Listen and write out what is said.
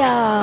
Yeah.